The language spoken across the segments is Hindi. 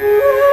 Thank.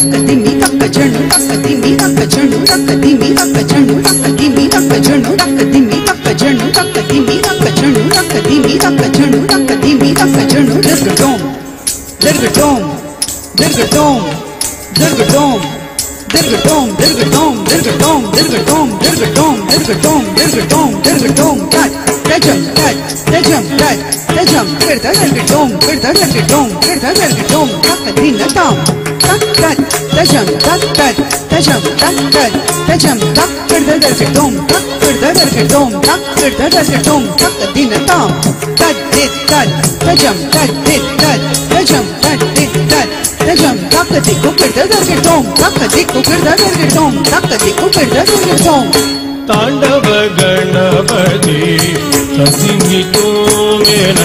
धीमी धक झणु धक धीमी धक झणु धक धीमी धक झणु धक धीमी धक झणु धक धीमी धक झणु धक धीमी धक झणु धक धीमी धक झणु धक धीमी धक झणु दर्ग डोम दर्ग डोम दर्ग डोम दर्ग डोम Dirgadong, dirgadong, dirgadong, dirgadong, dirgadong, dirgadong, dirgadong, dirgadong, cat. Tajam, cat, tajam, cat, tajam. Pirda dirgadong, pirda dirgadong, pirda dirgadong, kakadinatong. Tak, cat, tajam, tak, cat, tajam, tak, cat, tajam, tak, pirda dirgadong, tak, pirda dirgadong, tak, pirda dirgadong, kakadinatong. Tat, dit, tat, tajam, tat, dit, tat, tajam, tat, dit, tat. धक दिक्कु फिरदा दरगे टोम धक दिक्कु फिरदा दरगे टोम धक दिक्कु फिरदा दरगे टोम तांडव गणपति तसिमि तो मेन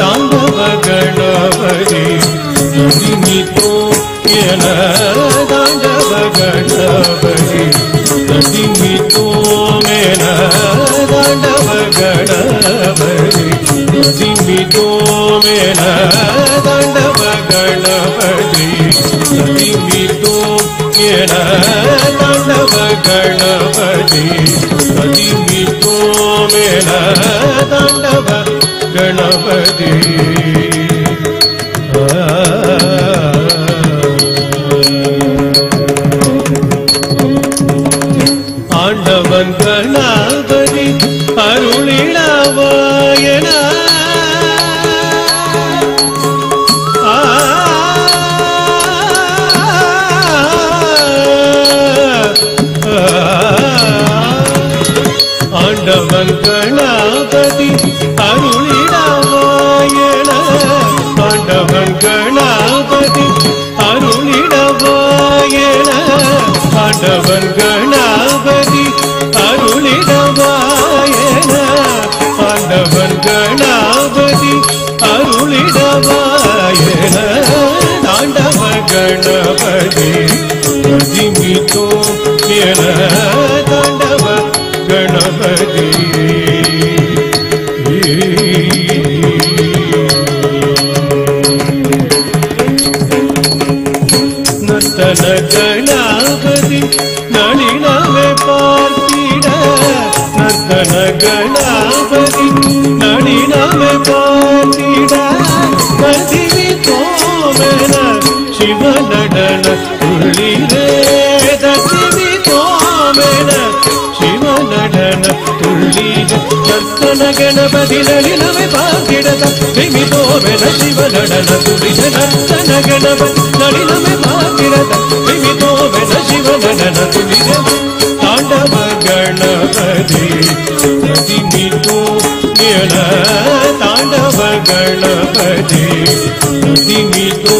तांडव गणपति तसिमि तो मेन तांडव गणपति तसिमि तो मेन तांडव गणपति तसिमि तो गणपति अतिमि गणपति। ஆண்டவன் கணாபதி அருளிடவாயன. ஆண்டவன் கணாபதி அருளிடவாயன. தாண்டவ கணபதி மதிமித்தோ என. தாண்டவ கணபதி ಗಣಗಣಾಪತಿ ನಡಿನವ ಪಾತಿಡ ಕದಿವಿ ತೋಮನ ಶಿವನಡನ ತುಳಿರೆ ದಸಿವಿ ತೋಮನ ಶಿವನಡನ ತುಳಿರೆ ಕರ್ತನ ಗಣಪತಿ ನಡಿನವ ಪಾತಿಡದ ತಿಮಿ ತೋಮನ ಶಿವನಡನ ತುಳಿರೆ ನರ್ತನ ಗಣಪತಿ ನಡಿನವ ಪಾತಿಡದ ತಿಮಿ ತೋಮನ ಶಿವನಡನ ತುಳಿರೆ ತಾಂಡವ ಗಣಪತಿ गीतो